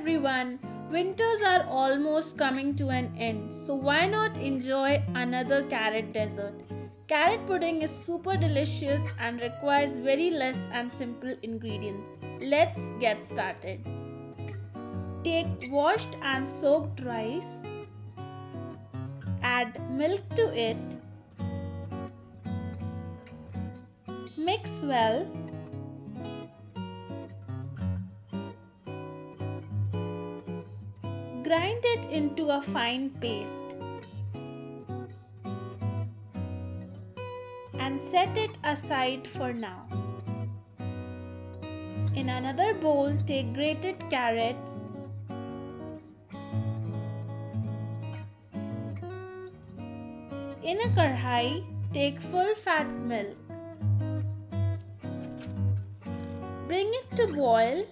everyone. Winters are almost coming to an end, so why not enjoy another carrot dessert? Carrot pudding is super delicious and requires very less and simple ingredients. Let's get started. Take washed and soaked rice, add milk to it, mix well Grind it into a fine paste and set it aside for now. In another bowl, take grated carrots, In a karhai, take full fat milk. Bring it to boil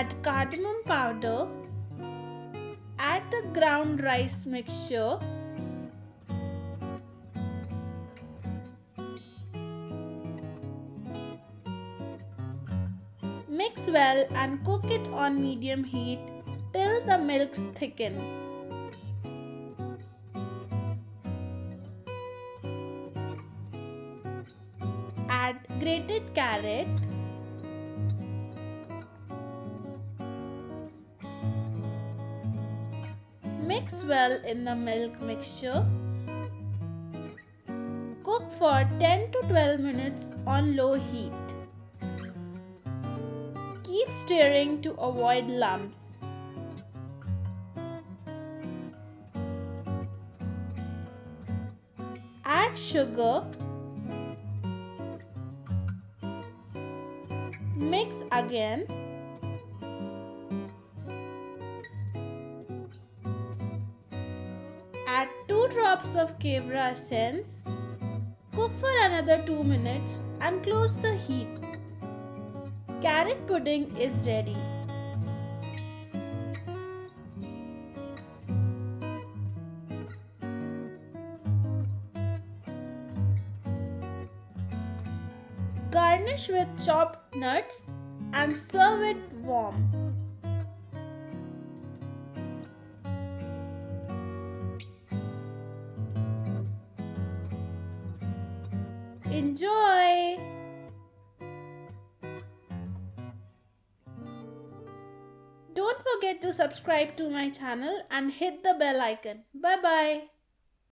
add cardamom powder, add the ground rice mixture, mix well and cook it on medium heat till the milks thicken. Add grated carrot Mix well in the milk mixture. Cook for 10 to 12 minutes on low heat. Keep stirring to avoid lumps. Add sugar. Mix again. Add 2 drops of Kevra essence. Cook for another 2 minutes and close the heat. Carrot pudding is ready. Garnish with chopped nuts and serve it warm. Enjoy! Don't forget to subscribe to my channel and hit the bell icon. Bye bye.